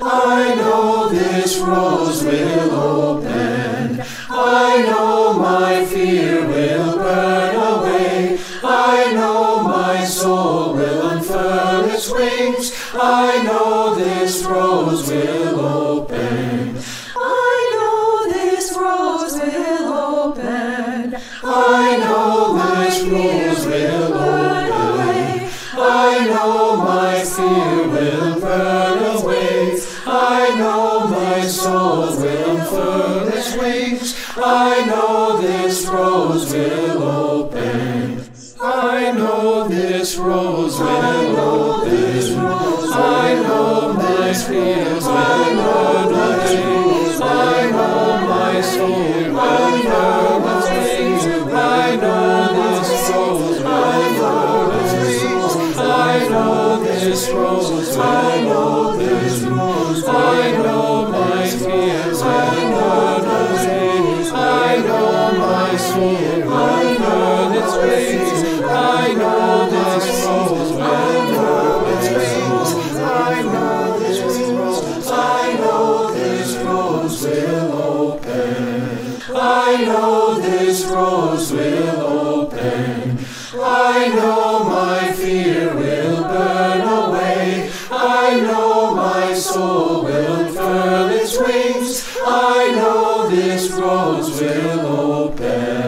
I know this rose will open. I know my fear will burn away. I know my soul will unfurl its wings. I know this rose will open. I know this rose will open. I know this rose will open. away. I know my fear will burn will unfurl wings. I know this rose will open. I know this rose will open. I know my fears will away. I know my soul will unfurl its wings. I know this rose will wings. I know this rose will I I know its ways, I know its rules, will open, I know its rules will open, I know my fear will burn away, I know my soul will furl its wings, I know this rose will open.